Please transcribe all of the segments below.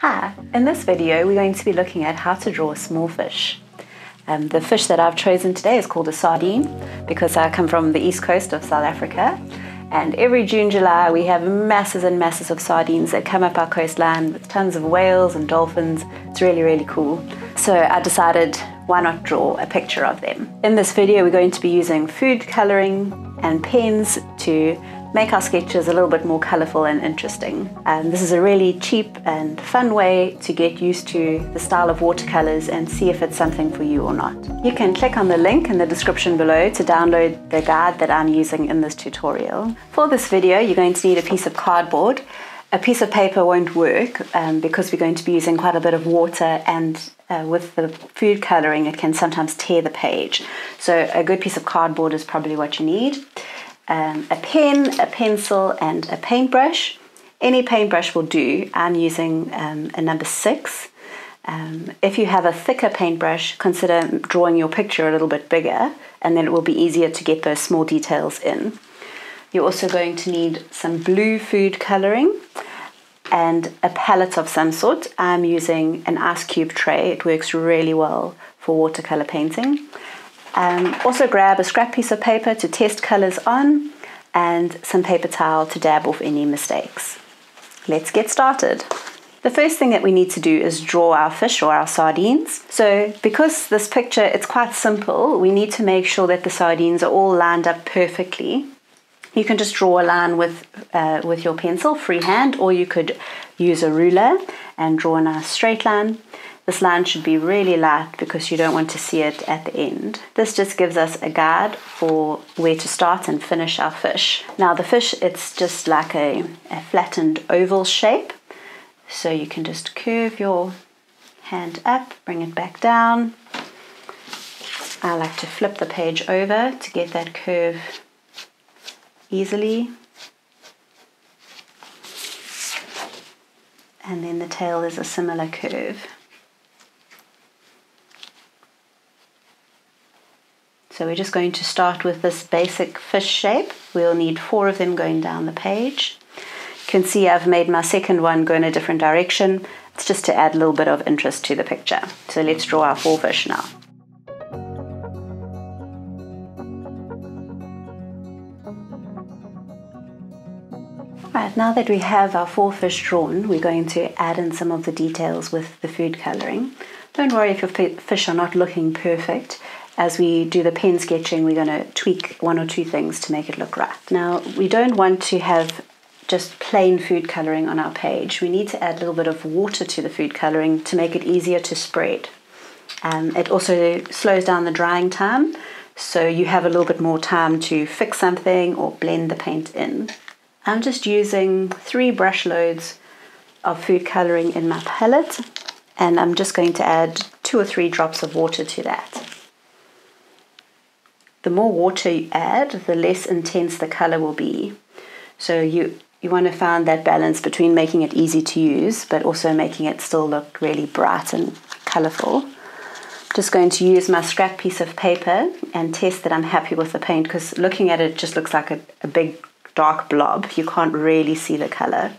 Hi, in this video we're going to be looking at how to draw a small fish. Um, the fish that I've chosen today is called a sardine because I come from the east coast of South Africa and every June, July we have masses and masses of sardines that come up our coastline with tons of whales and dolphins. It's really, really cool. So I decided why not draw a picture of them. In this video we're going to be using food colouring and pens to make our sketches a little bit more colourful and interesting. Um, this is a really cheap and fun way to get used to the style of watercolours and see if it's something for you or not. You can click on the link in the description below to download the guide that I'm using in this tutorial. For this video you're going to need a piece of cardboard. A piece of paper won't work um, because we're going to be using quite a bit of water and uh, with the food colouring it can sometimes tear the page. So a good piece of cardboard is probably what you need um, a pen, a pencil, and a paintbrush. Any paintbrush will do. I'm using um, a number six. Um, if you have a thicker paintbrush, consider drawing your picture a little bit bigger, and then it will be easier to get those small details in. You're also going to need some blue food colouring and a palette of some sort. I'm using an ice cube tray, it works really well for watercolour painting. Um, also grab a scrap piece of paper to test colours on and some paper towel to dab off any mistakes. Let's get started. The first thing that we need to do is draw our fish or our sardines. So because this picture it's quite simple, we need to make sure that the sardines are all lined up perfectly. You can just draw a line with, uh, with your pencil freehand or you could use a ruler and draw a nice straight line. This line should be really light because you don't want to see it at the end. This just gives us a guide for where to start and finish our fish. Now the fish, it's just like a, a flattened oval shape. So you can just curve your hand up, bring it back down. I like to flip the page over to get that curve easily. And then the tail is a similar curve. So we're just going to start with this basic fish shape. We'll need four of them going down the page. You can see I've made my second one go in a different direction. It's just to add a little bit of interest to the picture. So let's draw our four fish now. Right, now that we have our four fish drawn, we're going to add in some of the details with the food colouring. Don't worry if your fish are not looking perfect as we do the pen sketching, we're going to tweak one or two things to make it look right. Now, we don't want to have just plain food colouring on our page. We need to add a little bit of water to the food colouring to make it easier to spread. Um, it also slows down the drying time, so you have a little bit more time to fix something or blend the paint in. I'm just using three brush loads of food colouring in my palette, and I'm just going to add two or three drops of water to that. The more water you add, the less intense the color will be. So you you want to find that balance between making it easy to use but also making it still look really bright and colorful. Just going to use my scrap piece of paper and test that I'm happy with the paint because looking at it just looks like a, a big dark blob. You can't really see the color.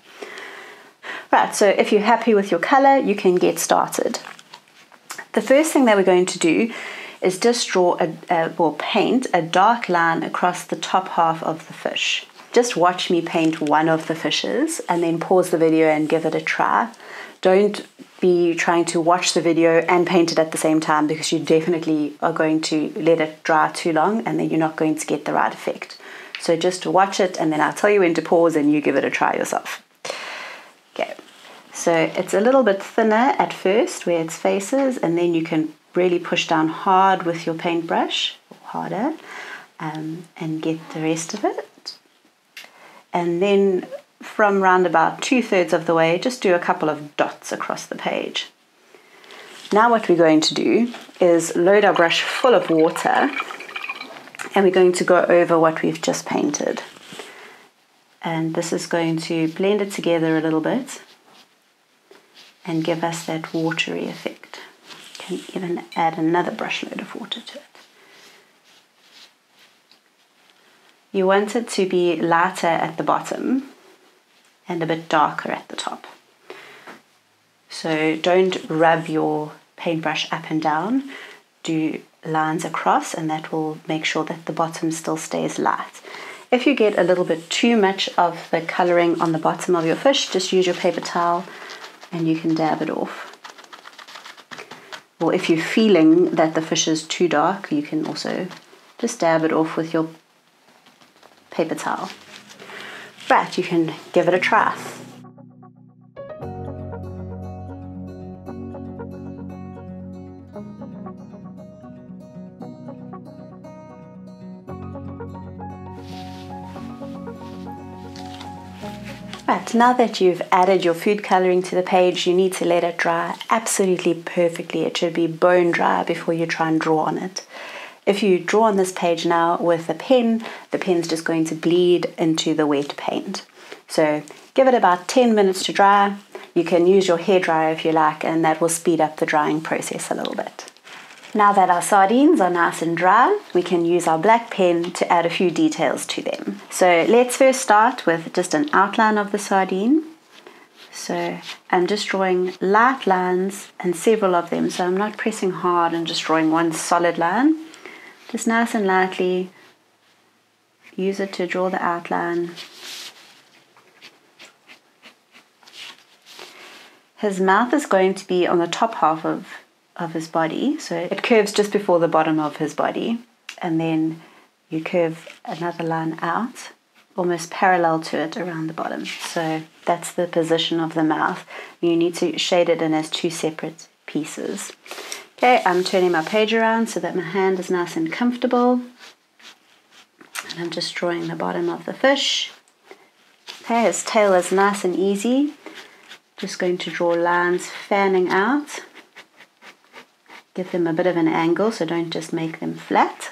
Right, so if you're happy with your color, you can get started. The first thing that we're going to do is just draw a, a, or paint a dark line across the top half of the fish. Just watch me paint one of the fishes and then pause the video and give it a try. Don't be trying to watch the video and paint it at the same time because you definitely are going to let it dry too long and then you're not going to get the right effect. So just watch it and then I'll tell you when to pause and you give it a try yourself. Okay, so it's a little bit thinner at first where its faces and then you can really push down hard with your paintbrush, harder, um, and get the rest of it. And then from round about two thirds of the way, just do a couple of dots across the page. Now what we're going to do is load our brush full of water and we're going to go over what we've just painted. And this is going to blend it together a little bit and give us that watery effect can even add another brush load of water to it. You want it to be lighter at the bottom and a bit darker at the top. So don't rub your paintbrush up and down. Do lines across and that will make sure that the bottom still stays light. If you get a little bit too much of the colouring on the bottom of your fish, just use your paper towel and you can dab it off. Or if you're feeling that the fish is too dark, you can also just dab it off with your paper towel. But you can give it a try. Right, now that you've added your food colouring to the page, you need to let it dry absolutely perfectly. It should be bone dry before you try and draw on it. If you draw on this page now with a pen, the pen's just going to bleed into the wet paint. So give it about 10 minutes to dry. You can use your hair dryer if you like, and that will speed up the drying process a little bit. Now that our sardines are nice and dry, we can use our black pen to add a few details to them. So let's first start with just an outline of the sardine. So I'm just drawing light lines and several of them. So I'm not pressing hard and just drawing one solid line. Just nice and lightly use it to draw the outline. His mouth is going to be on the top half of of his body. So it curves just before the bottom of his body, and then you curve another line out almost parallel to it around the bottom. So that's the position of the mouth. You need to shade it in as two separate pieces. Okay, I'm turning my page around so that my hand is nice and comfortable. And I'm just drawing the bottom of the fish. Okay, his tail is nice and easy. Just going to draw lines fanning out give them a bit of an angle so don't just make them flat.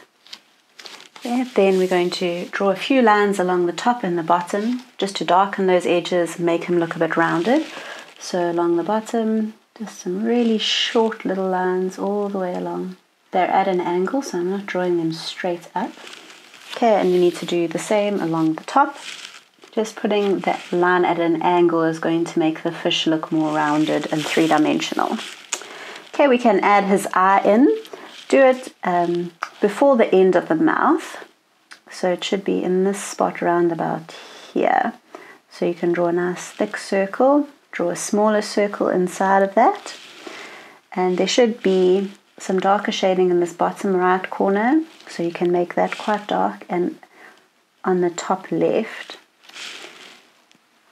Yeah, then we're going to draw a few lines along the top and the bottom just to darken those edges, make them look a bit rounded. So along the bottom, just some really short little lines all the way along. They're at an angle, so I'm not drawing them straight up. Okay, and you need to do the same along the top. Just putting that line at an angle is going to make the fish look more rounded and three-dimensional. Okay, we can add his eye in. Do it um, before the end of the mouth. So it should be in this spot around about here. So you can draw a nice thick circle, draw a smaller circle inside of that. And there should be some darker shading in this bottom right corner. So you can make that quite dark and on the top left.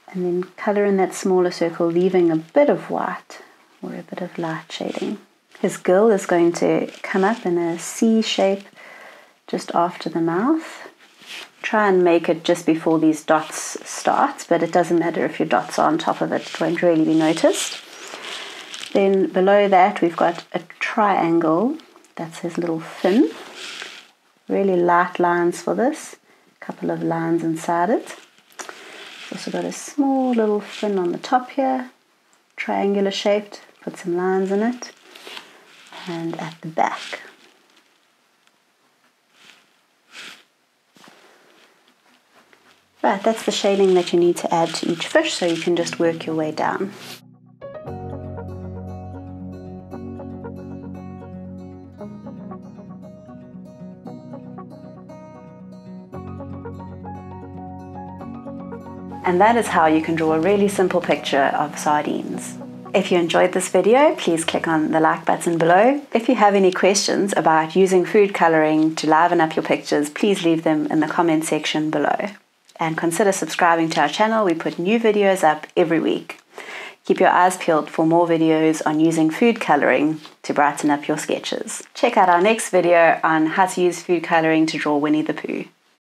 And then color in that smaller circle, leaving a bit of white or a bit of light shading. His gill is going to come up in a C shape just after the mouth. Try and make it just before these dots start, but it doesn't matter if your dots are on top of it, it won't really be noticed. Then below that we've got a triangle, that's his little fin. Really light lines for this, a couple of lines inside it. Also got a small little fin on the top here, triangular shaped, put some lines in it, and at the back. Right, that's the shading that you need to add to each fish, so you can just work your way down. And that is how you can draw a really simple picture of sardines. If you enjoyed this video, please click on the like button below. If you have any questions about using food coloring to liven up your pictures, please leave them in the comment section below. And consider subscribing to our channel, we put new videos up every week. Keep your eyes peeled for more videos on using food coloring to brighten up your sketches. Check out our next video on how to use food coloring to draw Winnie the Pooh.